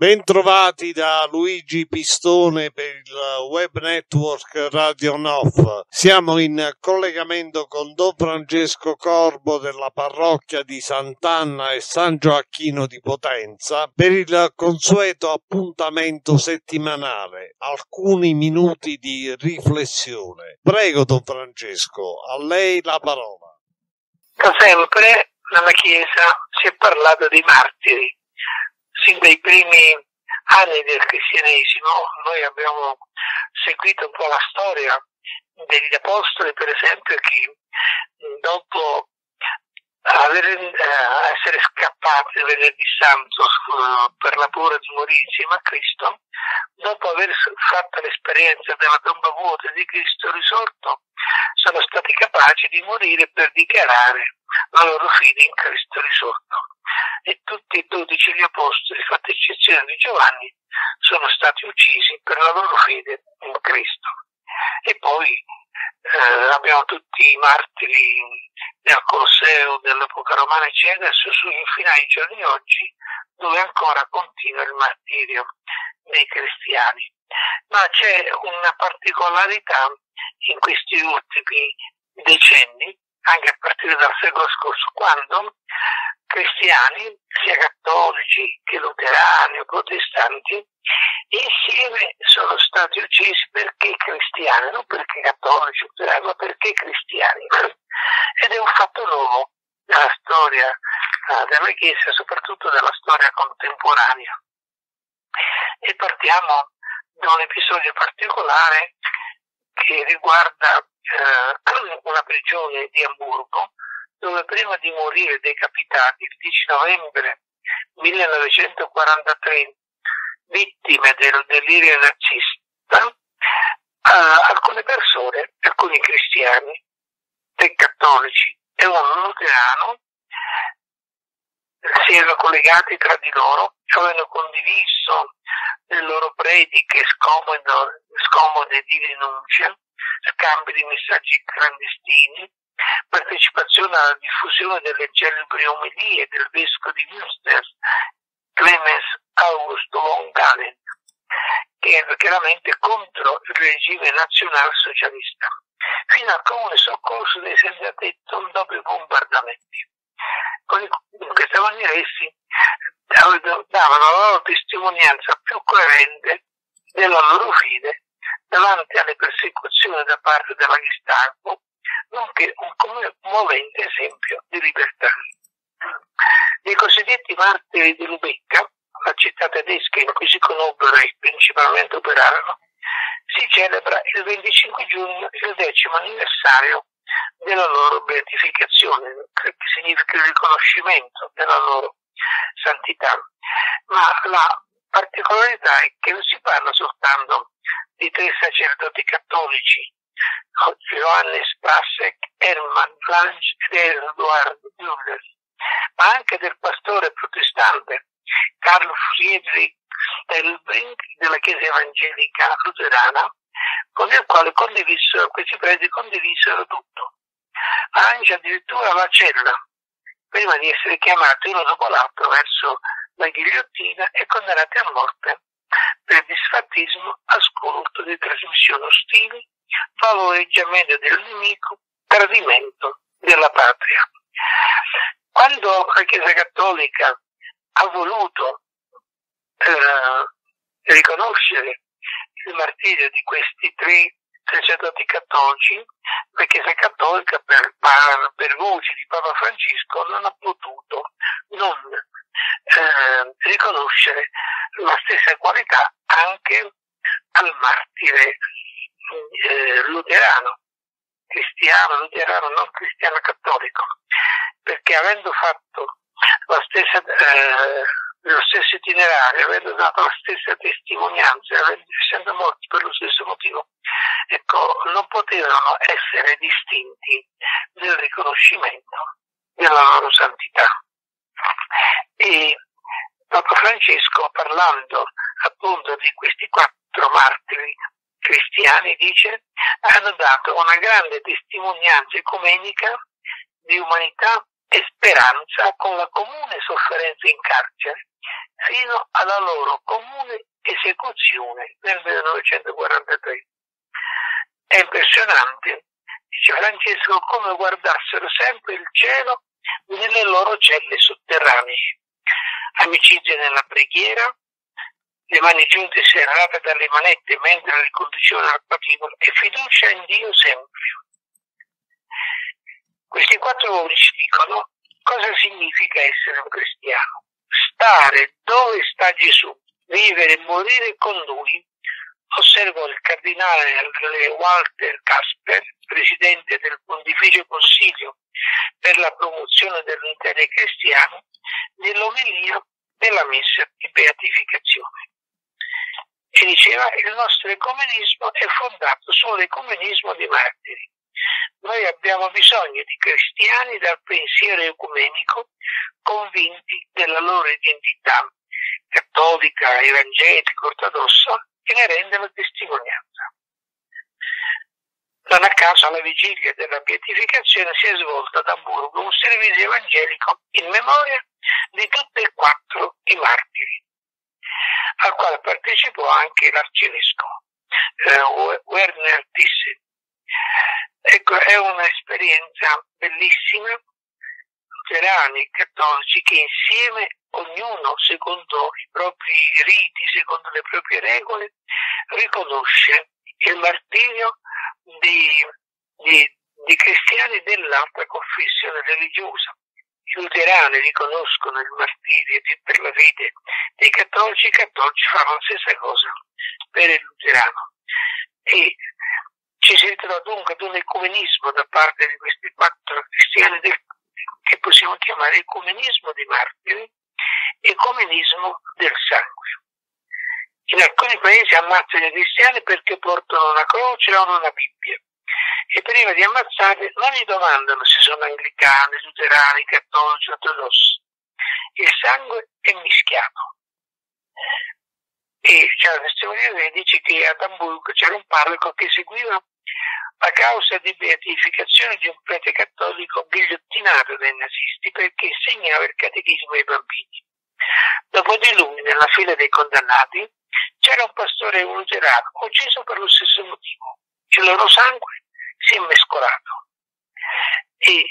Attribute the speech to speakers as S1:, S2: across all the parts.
S1: Bentrovati da Luigi Pistone per il web network Radio Nof. Siamo in collegamento con Don Francesco Corbo della parrocchia di Sant'Anna e San Gioacchino di Potenza per il consueto appuntamento settimanale, alcuni minuti di riflessione. Prego Don Francesco, a lei la parola.
S2: Da sempre nella Chiesa si è parlato dei martiri primi anni del cristianesimo noi abbiamo seguito un po' la storia degli apostoli, per esempio, che dopo aver, eh, essere scappati il venerdì santo uh, per la paura di morire insieme a Cristo, dopo aver fatto l'esperienza della tomba vuota di Cristo risorto, sono stati capaci di morire per dichiarare la loro fede in Cristo risorto. E tutti e dodici gli apostoli, fatta eccezione di Giovanni, sono stati uccisi per la loro fede in Cristo. E poi eh, abbiamo tutti i martiri del Colosseo, dell'epoca romana, eccetera, fino ai giorni di oggi, dove ancora continua il martirio dei cristiani. Ma c'è una particolarità in questi ultimi decenni, anche a partire dal secolo scorso, quando cristiani, sia cattolici che luterani o protestanti, insieme sono stati uccisi perché cristiani, non perché cattolici, luterani, ma perché cristiani. Ed è un fatto nuovo nella storia uh, della Chiesa, soprattutto nella storia contemporanea. E partiamo da un episodio particolare che riguarda uh, una prigione di Hamburgo dove prima di morire decapitati il 10 novembre 1943, vittime del delirio nazista, uh, alcune persone, alcuni cristiani, tre cattolici e un luterano, si erano collegati tra di loro, avevano condiviso le loro prediche scomode, scomode di denuncia, scambi di messaggi clandestini, partecipazione alla diffusione delle celebri omelie del vescovo di Münster, Clemens August von Galen, che era chiaramente contro il regime nazionalsocialista, fino al comune soccorso dei senza tetto dopo i bombardamenti. Con queste maniera essi davano la loro testimonianza più coerente della loro fede davanti alle persecuzioni da parte della Gestapo un commovente esempio di libertà. Dei cosiddetti martiri di Lubecca, la città tedesca in cui si conobbero e principalmente operarono, si celebra il 25 giugno il decimo anniversario della loro beatificazione, che significa il riconoscimento della loro santità. Ma la particolarità è che non si parla soltanto di tre sacerdoti cattolici Johannes Passek, Hermann Flange ed Eduard Müller, ma anche del pastore protestante Carlo Friedrich Stelbrink della Chiesa Evangelica Luterana, con il quale questi preti condivisero tutto, anche addirittura la cella, prima di essere chiamati uno dopo l'altro verso la ghigliottina e condannati a morte per disfattismo, ascolto di trasmissioni ostili favoreggiamento del nemico, tradimento della patria. Quando la Chiesa Cattolica ha voluto eh, riconoscere il martirio di questi tre sacerdoti cattolici, la Chiesa Cattolica per, per voce di Papa Francesco non ha potuto non eh, riconoscere la stessa qualità anche al martire eh, luterano, cristiano, luterano, non cristiano cattolico, perché avendo fatto stessa, eh, lo stesso itinerario, avendo dato la stessa testimonianza, essendo morti per lo stesso motivo, ecco, non potevano essere distinti nel riconoscimento della loro santità. E Papa Francesco, parlando appunto di questi quattro cristiani, dice, hanno dato una grande testimonianza ecumenica di umanità e speranza con la comune sofferenza in carcere, fino alla loro comune esecuzione nel 1943. È impressionante, dice Francesco, come guardassero sempre il cielo nelle loro celle sotterranee. Amicizia nella preghiera, le mani giunte serrate dalle manette mentre le riconducevano al patibolo e fiducia in Dio sempre. Questi quattro uomini ci dicono cosa significa essere un cristiano. Stare dove sta Gesù, vivere e morire con lui. Osservo il cardinale Walter Casper, presidente del Pontificio Consiglio per la promozione dell'intero cristiano, nell'omelia della messa di beatificazione. E diceva il nostro ecumenismo è fondato sull'ecumenismo dei martiri. Noi abbiamo bisogno di cristiani dal pensiero ecumenico convinti della loro identità cattolica, evangelica, ortodossa che ne rendono testimonianza. Non a caso alla vigilia della beatificazione si è svolto ad Hamburgo un servizio evangelico in memoria di tutti e quattro i martiri, al quale partecipò anche l'arcivescovo eh, Werner Thyssen. Ecco, è un'esperienza bellissima, luterani cattolici che insieme, ognuno secondo i propri riti, secondo le proprie regole, riconosce il martirio di, di, di cristiani dell'altra confessione religiosa. I luterani riconoscono il martirio per la fede dei cattolici, i cattolici fanno la stessa cosa per il luterano. E ci ritrova dunque ad un ecumenismo da parte di questi quattro cristiani del, che possiamo chiamare ecumenismo dei martiri, ecumenismo del sangue. In alcuni paesi ammazzano i cristiani perché portano una croce o una Bibbia e prima di ammazzarli non gli domandano se sono anglicani, luterani, cattolici, ortodossi. Il sangue è mischiato. E c'è la testimonianza che dice che ad Hamburgo c'era un parroco che seguiva la causa di beatificazione di un prete cattolico ghigliottinato dai nazisti perché insegnava il catechismo ai bambini. Dopo di lui, nella fila dei condannati, c'era un pastore luterano ucciso per lo stesso motivo. Il loro sangue si è mescolato. E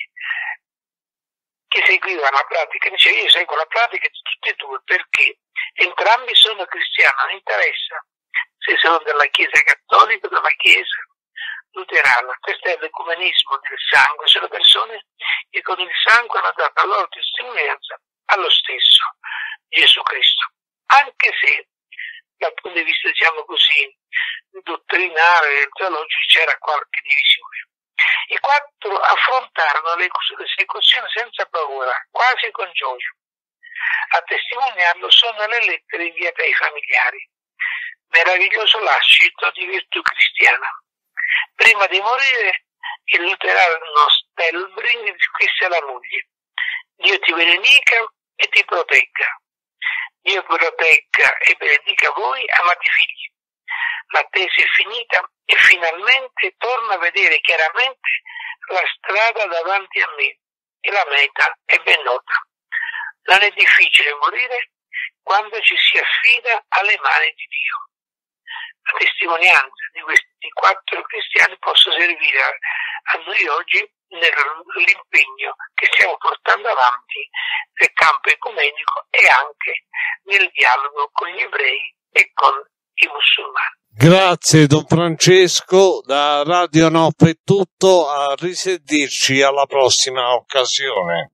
S2: che seguiva la pratica, dice io seguo la pratica di tutti e due perché entrambi sono cristiani, non interessa se sono della Chiesa cattolica o della Chiesa luterana. Questo è l'ecumenismo del sangue, sono persone che con il sangue hanno dato la loro testimonianza allo stesso Gesù Cristo. Anche se dal punto di vista, diciamo così, dottrinale e teologico c'era qualche divisione. I quattro affrontarono l'esecuzione senza paura, quasi con gioia. A testimoniarlo sono le lettere inviate ai familiari. Meraviglioso lascito di virtù cristiana. Prima di morire, il luterano Stelbring scrisse alla moglie: Dio ti benedica e ti protegga. Dio protegga e benedica voi, amati figli. L'attesa è finita e finalmente torno a vedere chiaramente la strada davanti a me e la meta è ben nota. Non è difficile morire quando ci si affida alle mani di Dio. La testimonianza di questi quattro cristiani possa servire a noi oggi nell'impegno che stiamo portando avanti nel campo ecumenico e anche nel dialogo con gli ebrei e con i musulmani.
S1: Grazie Don Francesco, da Radio Nof è tutto, a risentirci alla prossima occasione.